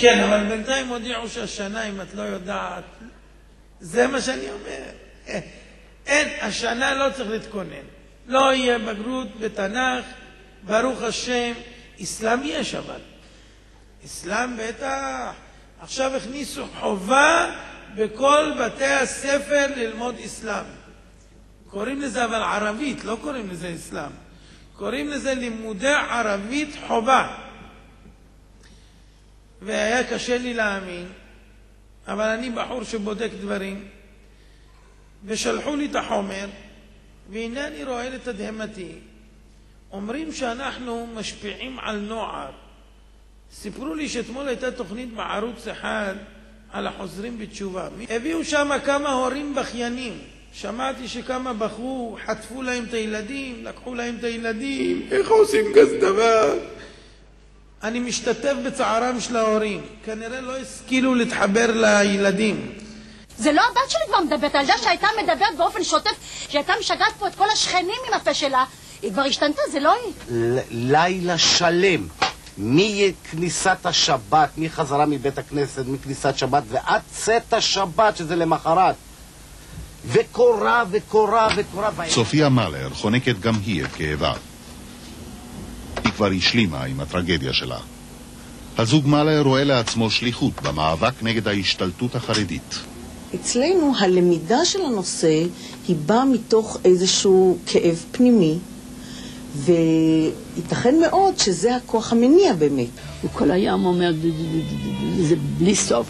כן, אבל בינתיים הודיעו שהשנה, אם את לא יודעת, זה מה שאני אומר. אין, השנה לא צריך להתכונן. לא יהיה בגרות בתנ"ך, ברוך השם, אסלאם יש אבל. אסלאם בטח. עכשיו הכניסו חובה בכל בתי הספר ללמוד אסלאם. קוראים לזה אבל ערבית, לא קוראים לזה אסלאם. קוראים לזה לימודי ערבית חובה. והיה קשה לי להאמין, אבל אני בחור שבודק דברים, ושלחו לי את החומר, והנה אני רואה לתדהמתי, אומרים שאנחנו משפיעים על נוער. סיפרו לי שאתמול הייתה תוכנית בערוץ אחד על החוזרים בתשובה. הביאו שם כמה הורים בכיינים. שמעתי שכמה בחרו, חטפו להם את הילדים, לקחו להם את הילדים, איך עושים כזה דבר? אני משתתף בצערם של ההורים. כנראה לא השכילו להתחבר לילדים. זה לא הבת שלי כבר מדברת, הילדה שהייתה מדברת באופן שוטף, שהייתה משגעת פה את כל השכנים עם הפה שלה. היא כבר השתנתה, זה לא היא. לילה שלם. מכניסת השבת, מחזרה מבית הכנסת, מכניסת שבת ועד צאת השבת, שזה למחרת. וקורה וקורה וקורה. סופיה מאלר חונקת גם היא את כאבה. כבר השלימה עם הטרגדיה שלה. הזוג מאלר רואה לעצמו שליחות במאבק נגד ההשתלטות החרדית. אצלנו הלמידה של הנושא היא באה מתוך איזשהו כאב פנימי, וייתכן מאוד שזה הכוח המניע באמת. הוא כל היום אומר, זה בלי סוף.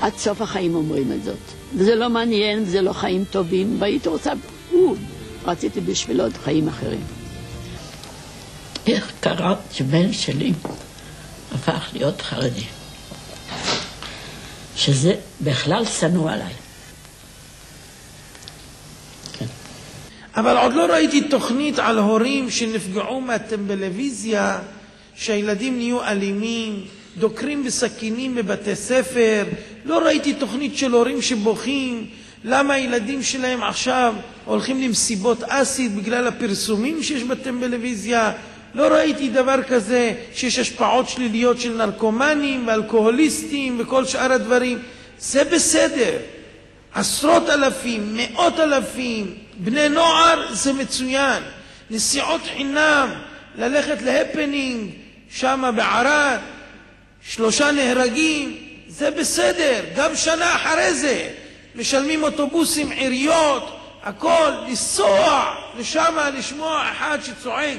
עד סוף החיים אומרים את זאת. וזה לא מעניין, וזה לא חיים טובים, והייתי רוצה, הוא, רציתי בשבילו עוד חיים אחרים. איך קרה שבן שלי הפך להיות חרדי? שזה בכלל שנוא עליי. כן. אבל עוד לא ראיתי תוכנית על הורים שנפגעו מהטלוויזיה, שהילדים נהיו אלימים, דוקרים בסכינים בבתי ספר. לא ראיתי תוכנית של הורים שבוכים למה הילדים שלהם עכשיו הולכים למסיבות אסיד בגלל הפרסומים שיש בטלוויזיה. לא ראיתי דבר כזה שיש השפעות שליליות של נרקומנים ואלכוהוליסטים וכל שאר הדברים. זה בסדר. עשרות אלפים, מאות אלפים, בני נוער זה מצוין. נסיעות חינם, ללכת להפנינג, שם בערד, שלושה נהרגים, זה בסדר. גם שנה אחרי זה משלמים אוטובוסים, עיריות, הכל, לנסוע לשם, לשמוע אחד שצועק